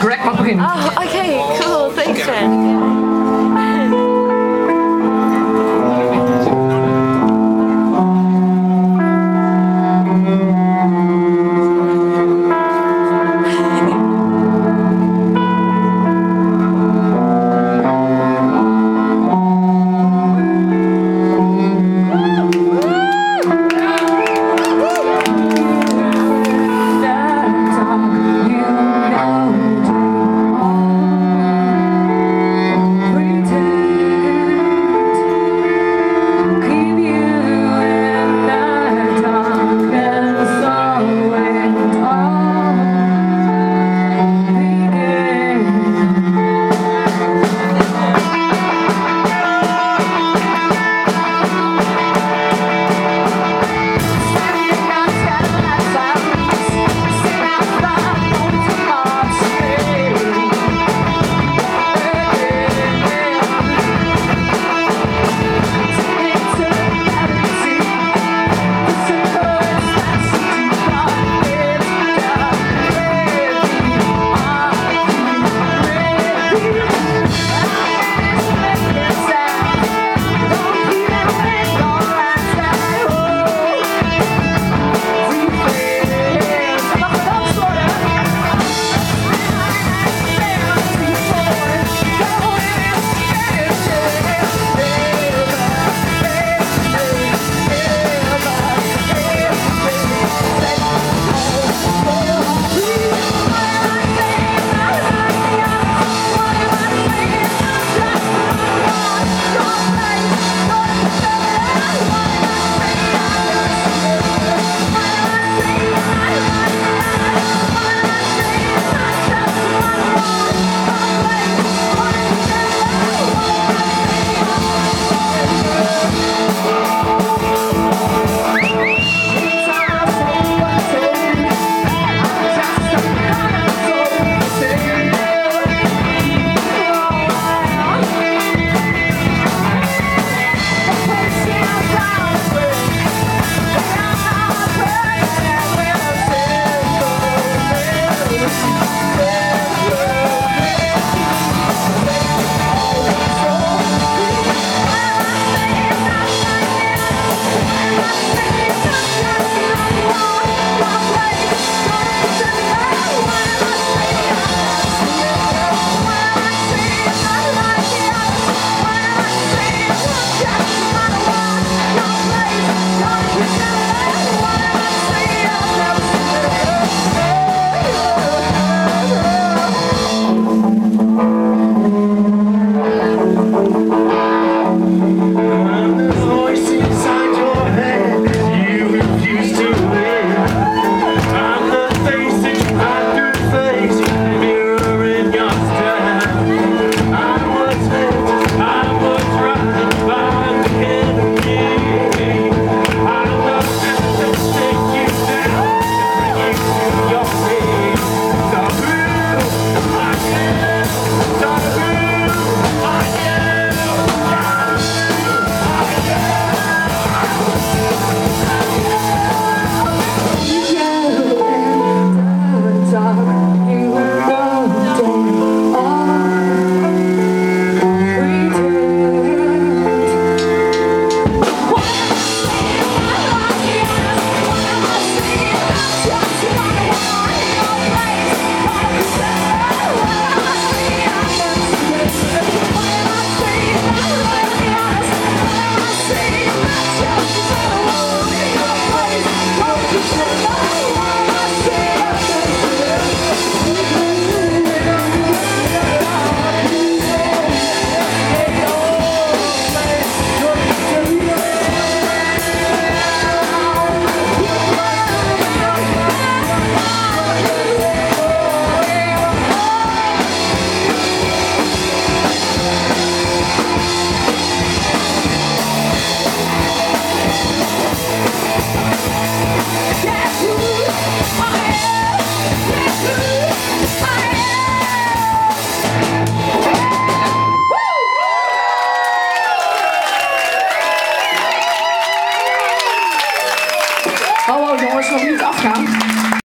Greg McQueen. Oh, ah, okay, cool. Thanks, Jen.